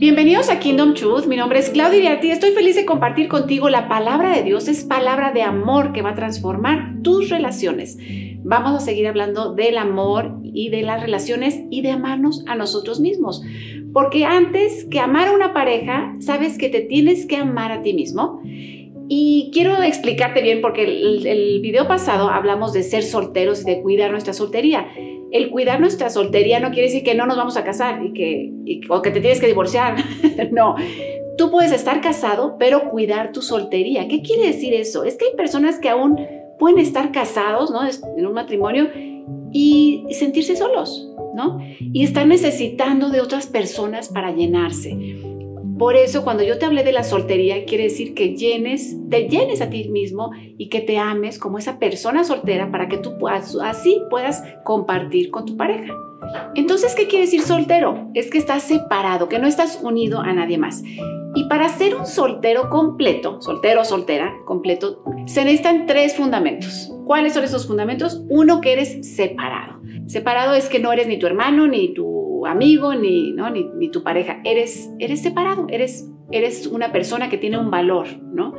Bienvenidos a Kingdom Truth. Mi nombre es Claudia Iriarty y estoy feliz de compartir contigo la palabra de Dios. Es palabra de amor que va a transformar tus relaciones. Vamos a seguir hablando del amor y de las relaciones y de amarnos a nosotros mismos. Porque antes que amar a una pareja, sabes que te tienes que amar a ti mismo. Y quiero explicarte bien porque el, el video pasado hablamos de ser solteros y de cuidar nuestra soltería el cuidar nuestra soltería no quiere decir que no nos vamos a casar y que, o que te tienes que divorciar. no. Tú puedes estar casado, pero cuidar tu soltería. ¿Qué quiere decir eso? Es que hay personas que aún pueden estar casados, ¿no? En un matrimonio y sentirse solos, ¿no? Y estar necesitando de otras personas para llenarse. Por eso cuando yo te hablé de la soltería, quiere decir que llenes, te llenes a ti mismo y que te ames como esa persona soltera para que tú así puedas compartir con tu pareja. Entonces, ¿qué quiere decir soltero? Es que estás separado, que no estás unido a nadie más. Y para ser un soltero completo, soltero o soltera completo, se necesitan tres fundamentos. ¿Cuáles son esos fundamentos? Uno, que eres separado. Separado es que no eres ni tu hermano, ni tu amigo ni, ¿no? ni, tu pareja, eres, eres separado, eres, eres una persona que tiene un valor, ¿no?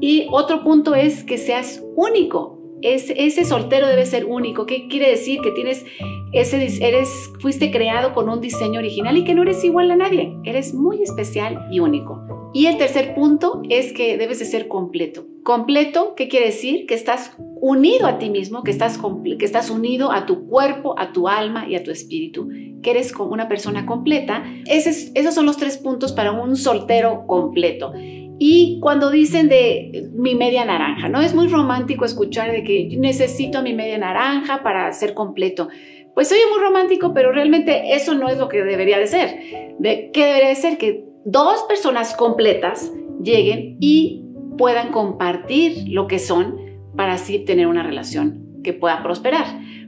Y otro punto es que seas único. Es, ese soltero debe ser único. ¿Qué quiere decir? Que tienes ese, eres, fuiste creado con un diseño original y que no eres igual a nadie. Eres muy especial y único. Y el tercer punto es que debes de ser completo. Completo, ¿qué quiere decir? Que estás unido a ti mismo, que estás, que estás unido a tu cuerpo, a tu alma y a tu espíritu que eres una persona completa. esos son los tres puntos para un soltero completo. Y cuando dicen de mi media naranja, ¿no? Es muy romántico escuchar de que necesito mi media naranja para ser completo. Pues soy muy romántico, pero realmente eso no es lo que debería de ser. De, ¿Qué debería de ser? Que dos personas completas lleguen y puedan compartir lo que son para así tener una relación que pueda prosperar.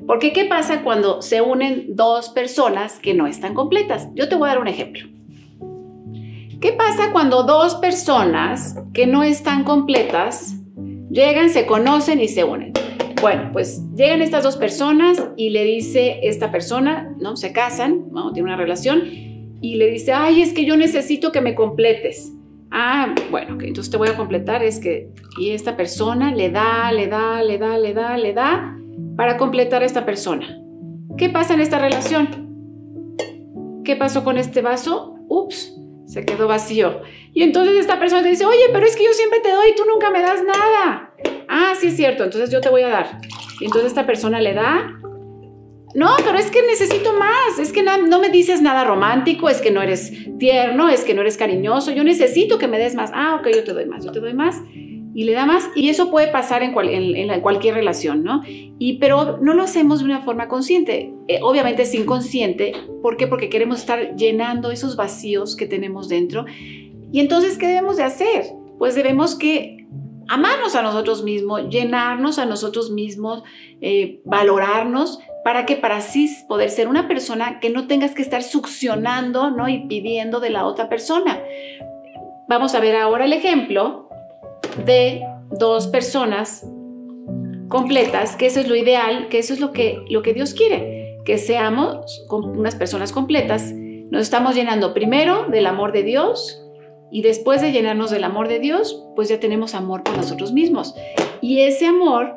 Porque ¿qué pasa cuando se unen dos personas que no están completas? Yo te voy a dar un ejemplo. ¿Qué pasa cuando dos personas que no están completas llegan, se conocen y se unen? Bueno, pues llegan estas dos personas y le dice esta persona, ¿no? Se casan, ¿no? Tiene una relación y le dice, ay, es que yo necesito que me completes. Ah, bueno, entonces te voy a completar, es que, y esta persona le da, le da, le da, le da, le da, para completar a esta persona. ¿Qué pasa en esta relación? ¿Qué pasó con este vaso? Ups, se quedó vacío. Y entonces esta persona te dice, oye, pero es que yo siempre te doy y tú nunca me das nada. Ah, sí es cierto, entonces yo te voy a dar. Y entonces esta persona le da. No, pero es que necesito más, es que no me dices nada romántico, es que no eres tierno, es que no eres cariñoso, yo necesito que me des más. Ah, ok, yo te doy más, yo te doy más y le da más. Y eso puede pasar en, cualquier relación, ¿no? Y, pero no lo hacemos de una forma consciente. Eh, obviamente es inconsciente. ¿Por qué? Porque queremos estar llenando esos vacíos que tenemos dentro. Y entonces, ¿qué debemos de hacer? Pues debemos que amarnos a nosotros mismos, llenarnos a nosotros mismos, eh, valorarnos, para que para así poder ser una persona que no tengas que estar succionando ¿no? y pidiendo de la otra persona. Vamos a ver ahora el ejemplo de dos personas completas, que eso es lo ideal, que eso es lo que, lo que Dios quiere, que seamos unas personas completas. Nos estamos llenando primero del amor de Dios y después de llenarnos del amor de Dios, pues ya tenemos amor por nosotros mismos. Y ese amor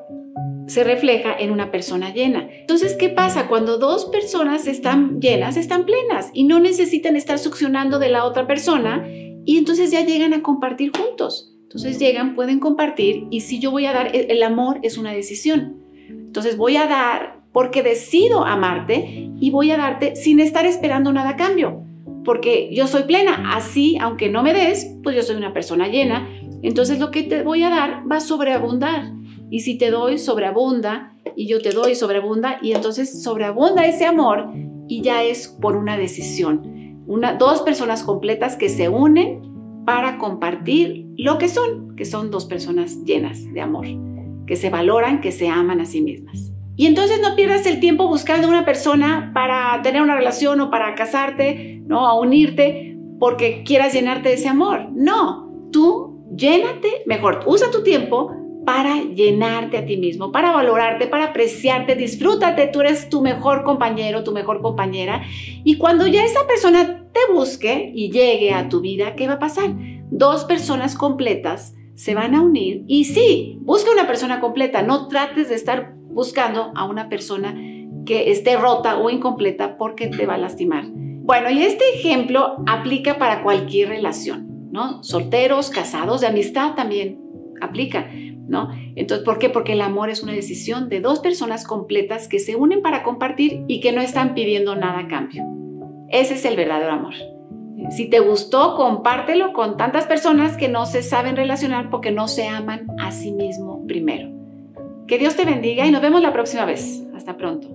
se refleja en una persona llena. Entonces, ¿qué pasa? Cuando dos personas están llenas, están plenas y no necesitan estar succionando de la otra persona y entonces ya llegan a compartir juntos. Entonces llegan, pueden compartir y si yo voy a dar, el amor es una decisión. Entonces voy a dar porque decido amarte y voy a darte sin estar esperando nada a cambio. Porque yo soy plena, así, aunque no me des, pues yo soy una persona llena. Entonces lo que te voy a dar va a sobreabundar. Y si te doy, sobreabunda. Y yo te doy, sobreabunda. Y entonces sobreabunda ese amor y ya es por una decisión. Una, dos personas completas que se unen para compartir lo que son, que son dos personas llenas de amor, que se valoran, que se aman a sí mismas. Y entonces no pierdas el tiempo buscando una persona para tener una relación o para casarte, ¿no? A unirte porque quieras llenarte de ese amor. No, tú llénate, mejor, usa tu tiempo para llenarte a ti mismo, para valorarte, para apreciarte, disfrútate, tú eres tu mejor compañero, tu mejor compañera. Y cuando ya esa persona te busque y llegue a tu vida, ¿qué va a pasar? Dos personas completas se van a unir y sí, busca una persona completa, no trates de estar buscando a una persona que esté rota o incompleta porque te va a lastimar. Bueno, y este ejemplo aplica para cualquier relación, ¿no? Solteros, casados, de amistad también aplica, ¿no? Entonces, ¿por qué? Porque el amor es una decisión de dos personas completas que se unen para compartir y que no están pidiendo nada a cambio. Ese es el verdadero amor. Si te gustó, compártelo con tantas personas que no se saben relacionar porque no se aman a sí mismo primero. Que Dios te bendiga y nos vemos la próxima vez. Hasta pronto.